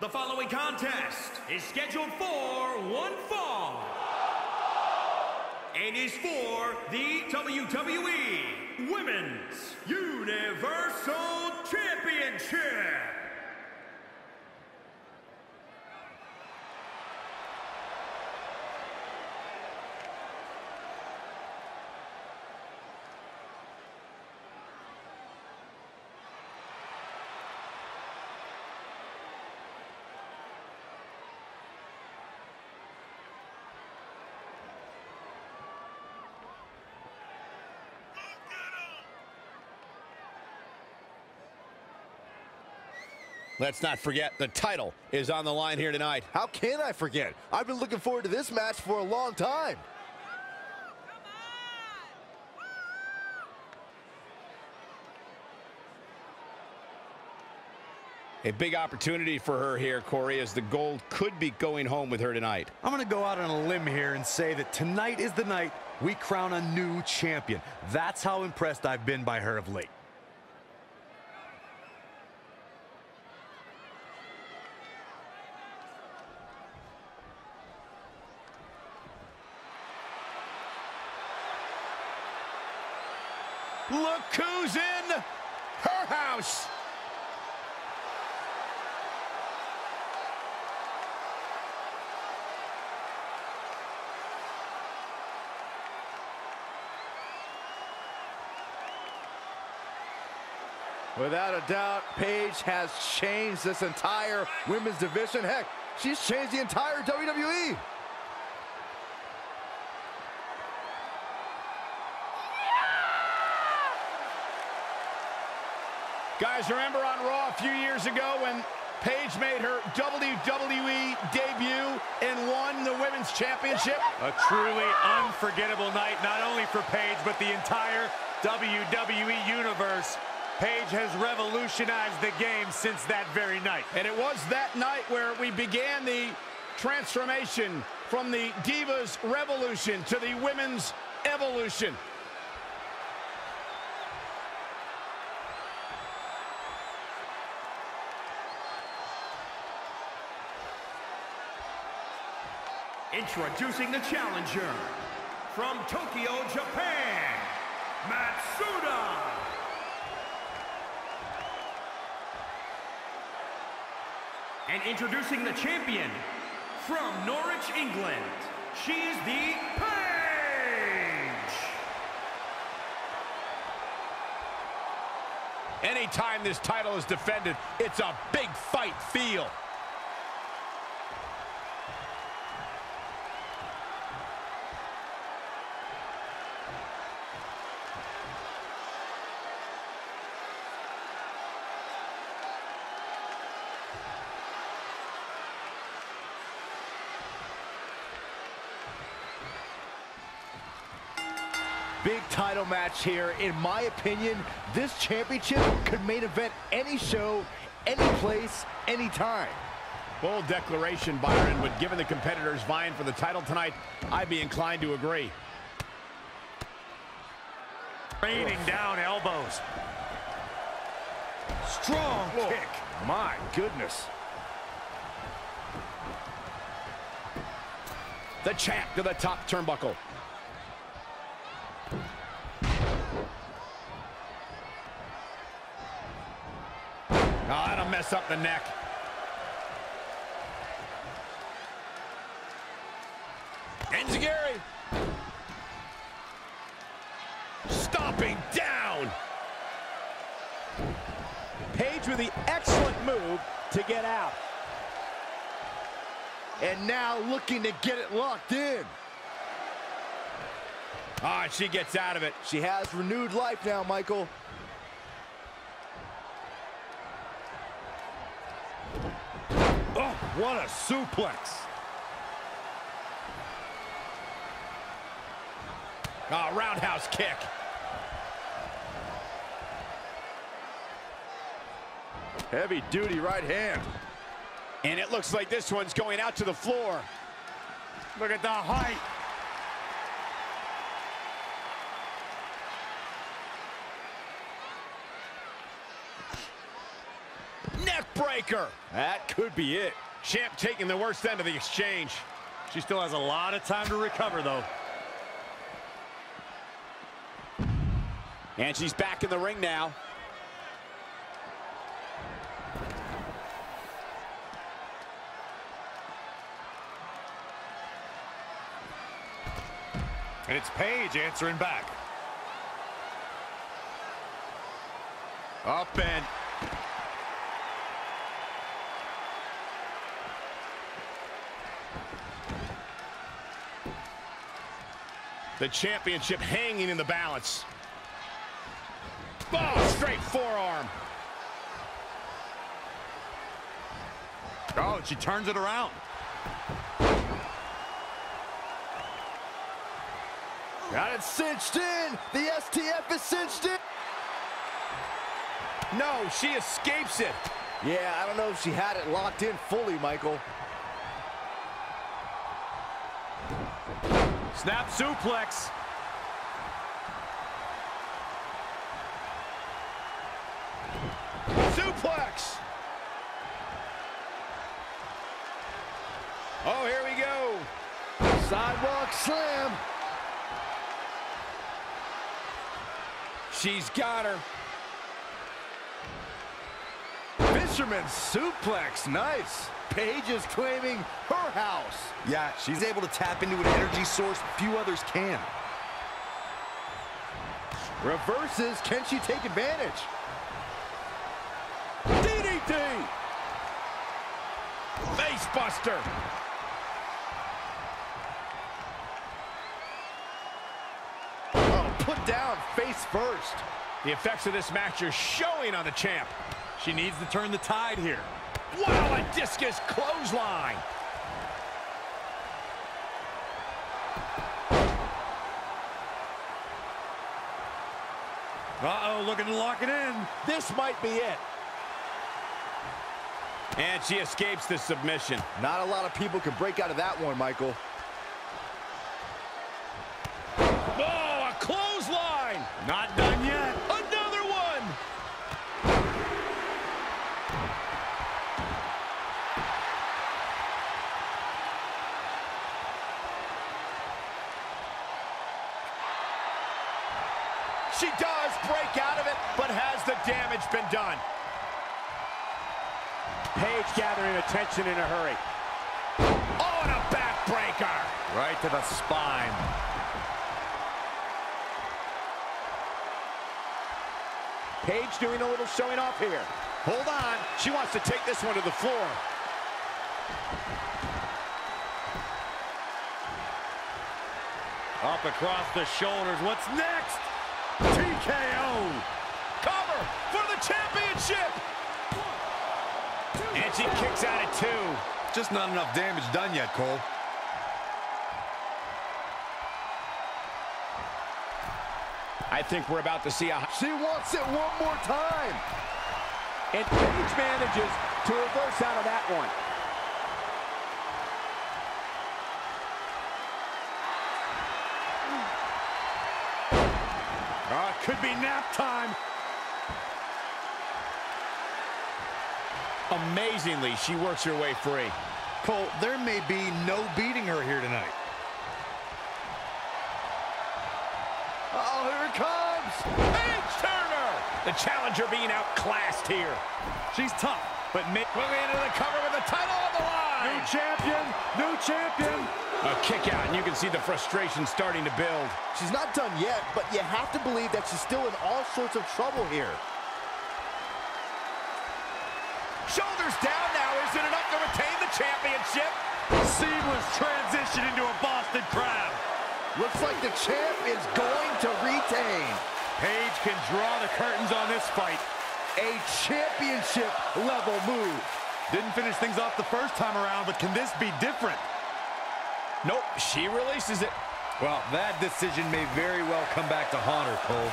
The following contest is scheduled for one fall and is for the WWE Women's Universal Championship. Let's not forget, the title is on the line here tonight. How can I forget? I've been looking forward to this match for a long time. A big opportunity for her here, Corey, as the gold could be going home with her tonight. I'm going to go out on a limb here and say that tonight is the night we crown a new champion. That's how impressed I've been by her of late. Look who's in her house. Without a doubt, Paige has changed this entire women's division. Heck, she's changed the entire. WWE. Guys, remember on Raw a few years ago when Paige made her WWE debut and won the Women's Championship? A truly unforgettable night, not only for Paige, but the entire WWE Universe. Paige has revolutionized the game since that very night. And it was that night where we began the transformation from the Divas Revolution to the Women's Evolution. Introducing the challenger from Tokyo, Japan, Matsuda. And introducing the champion from Norwich, England, she's the Paige. Anytime this title is defended, it's a big fight feel. Big title match here. In my opinion, this championship could main event any show, any place, anytime. Bold declaration, Byron, but given the competitors vying for the title tonight, I'd be inclined to agree. Raining down elbows. Strong Whoa. kick. My goodness. The champ to the top turnbuckle. Oh, that'll mess up the neck. Enziguri. Stomping down. Paige with the excellent move to get out. And now looking to get it locked in. Ah, she gets out of it. She has renewed life now, Michael. Oh, what a suplex. Ah, roundhouse kick. Heavy duty right hand. And it looks like this one's going out to the floor. Look at the height. Neck Backbreaker. That could be it. Champ taking the worst end of the exchange. She still has a lot of time to recover, though. And she's back in the ring now. And it's Paige answering back. Up and The championship hanging in the balance. Oh, straight forearm. Oh, and she turns it around. Got it cinched in. The STF is cinched in. No, she escapes it. Yeah, I don't know if she had it locked in fully, Michael. Snap suplex. Suplex. Oh, here we go. Sidewalk slam. She's got her. Fisherman suplex. Nice. Paige is claiming her house. Yeah, she's able to tap into an energy source few others can. Reverses. Can she take advantage? DDT. Face buster. Oh, put down face first. The effects of this match are showing on the champ. She needs to turn the tide here. Wow, a discus clothesline. Uh-oh, looking to lock it in. This might be it. And she escapes the submission. Not a lot of people can break out of that one, Michael. Oh, a clothesline. Not done yet. Another one. She does break out of it, but has the damage been done? Paige gathering attention in a hurry. Oh, and a backbreaker. Right to the spine. Paige doing a little showing off here. Hold on. She wants to take this one to the floor. Up across the shoulders. What's next? TKO. Cover for the championship. And she kicks out at two. Just not enough damage done yet, Cole. I think we're about to see a... She wants it one more time. And Paige manages to reverse out of that one. Oh, it could be nap time. Amazingly, she works her way free. Cole, there may be no beating her here tonight. Uh-oh, here it comes. Paige Turner! The challenger being outclassed here. She's tough, but may Moving into the cover with the title on the line. new champion, new champion. A kick out, and you can see the frustration starting to build. She's not done yet, but you have to believe that she's still in all sorts of trouble here. Shoulders down now. Is it enough to retain the championship? Seamless transition into a Boston Crab. Looks like the champ is going to retain. Paige can draw the curtains on this fight. A championship level move. Didn't finish things off the first time around, but can this be different? Nope, she releases it. Well, that decision may very well come back to haunt her, Cole.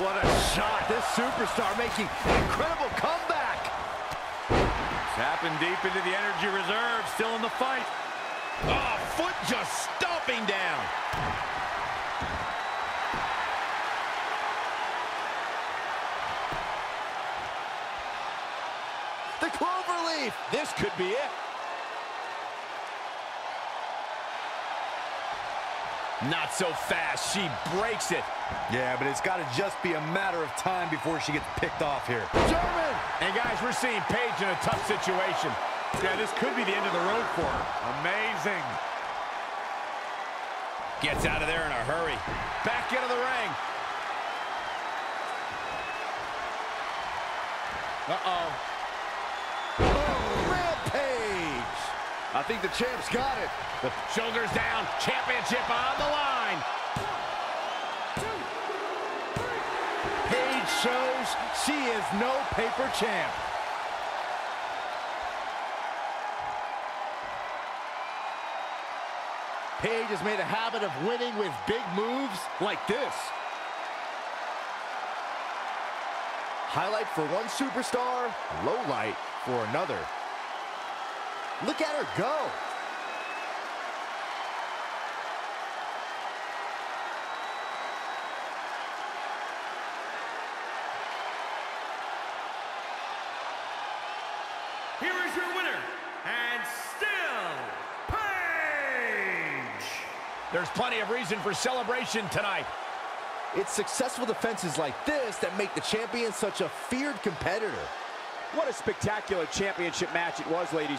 What a shot. This superstar making an incredible comeback. Tapping deep into the energy reserve, still in the fight. Oh, foot just stomping down. Relief. This could be it. Not so fast. She breaks it. Yeah, but it's got to just be a matter of time before she gets picked off here. German. And guys, we're seeing Paige in a tough situation. Yeah, this could be the end of the road for her. Amazing. Gets out of there in a hurry. Back into the ring. Uh-oh. I think the champ's got it. Shoulders down. Championship on the line. Paige shows she is no paper champ. Paige has made a habit of winning with big moves like this. Highlight for one superstar, low light for another. Look at her go. Here is your winner, and still, Paige! There's plenty of reason for celebration tonight. It's successful defenses like this that make the champion such a feared competitor. What a spectacular championship match it was, ladies